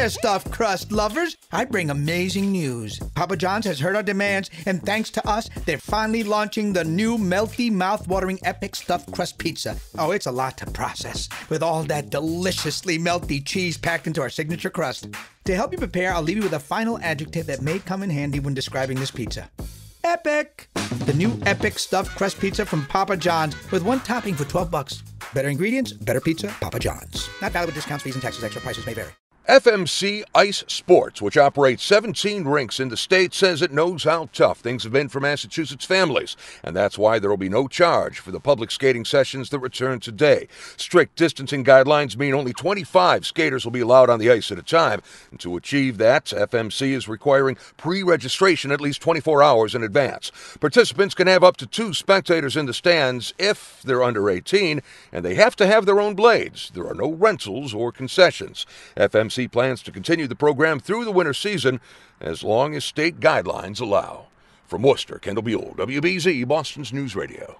there, stuffed crust lovers. I bring amazing news. Papa John's has heard our demands, and thanks to us, they're finally launching the new melty, mouth-watering epic stuffed crust pizza. Oh, it's a lot to process, with all that deliciously melty cheese packed into our signature crust. To help you prepare, I'll leave you with a final adjective that may come in handy when describing this pizza. Epic! The new epic stuffed crust pizza from Papa John's with one topping for 12 bucks. Better ingredients, better pizza, Papa John's. Not valid with discounts, fees, and taxes. Extra prices may vary. FMC Ice Sports, which operates 17 rinks in the state, says it knows how tough things have been for Massachusetts families, and that's why there will be no charge for the public skating sessions that return today. Strict distancing guidelines mean only 25 skaters will be allowed on the ice at a time, and to achieve that, FMC is requiring pre registration at least 24 hours in advance. Participants can have up to two spectators in the stands if they're under 18, and they have to have their own blades. There are no rentals or concessions. FMC plans to continue the program through the winter season as long as state guidelines allow. From Worcester, Kendall Buhl, WBZ, Boston's News Radio.